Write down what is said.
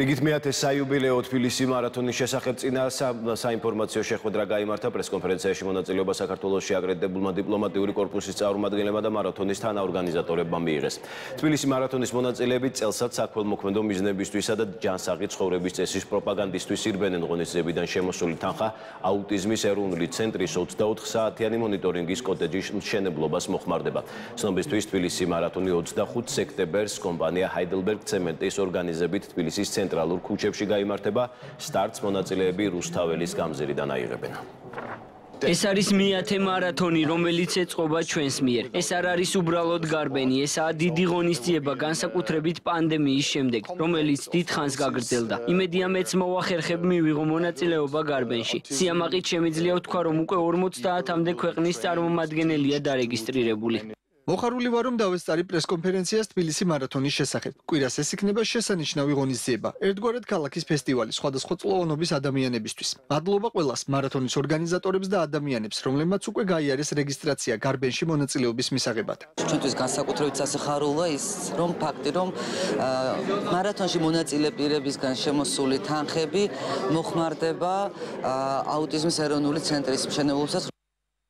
რიგით მეათე საიუბილეო თბილისი მარათონის შესახებ წინა საინფორმაციო შეხვედრა გამართა პრესკონფერენციაში მონაწილეობა საქართველოსში აკრედიტებულმა დიპლომატიური კორპუსის წარმომადგენლებმა და მარათონის თანაორგანიზატორებმა მიიღეს. თბილისი მარათონის მონაწილეები წელსაც საქველმოქმედო მიზნებისთვისა და ჯანსაღი ცხოვრების წესის პროპაგანდისთვის ირბენენ ღონისძიებიდან შემოსული თანხა აუტიზმის ეროვნული ცენტრის 24 საათიანი მონიტორინგის კოტეჯის მშენებლობას მოხმარდება. ცნობისთვის თბილისი მარათონი 25 სექტემბერს კომპანია ჰაიდელბერგ ცემენტის ორგანიზებით თბილისის ცენტრ ცენტრალურ ქუჩებში გამართება სტარტს მონაწილეები რუსთაველის გამზირიდან აიღებენ. ეს არის მეათე მარათონი, რომელიც ეწყობა ჩვენს მიერ. ეს არ არის უბრალოდ გარბენი, ესაა დიდი ღონისძიება განსაკუთრებით პანდემიის შემდეგ, რომელიც დიდხანს გაგრძელდა. იმედია მეც მოახერხებ მივიღო მონაწილეობა გარბენში. სიამაყით შემიძლია ვთქვა, რომ უკვე 50-მდე ქვეყნის წარმომადგენელია დარეგისტრირებული. მოხარული ვარ რომ დავესწარი პრესკონფერენციას თბილისი მარათონის შესახებ. კვირას ეს იქნება შესანიშნავი ღონისძიება, ერთგვარად ქალაქის ფესტივალი სხვადასხვა წლოვანობის ადამიანებისთვის. მადლობა ყველას მარათონის ორგანიზატორებს და ადამიანებს, რომლებმაც უკვე გაიარეს რეგისტრაცია გარბენში მონაწილეობის მისაღებად. ჩვენთვის განსაკუთრებით სასიხარულოა ის, რომ ფაქტი, რომ მარათონში მონაწილე პირებისგან შემოსული თანხები მოხმარდება აუტიზმის ეროვნული ცენტრის მშენებლობასაც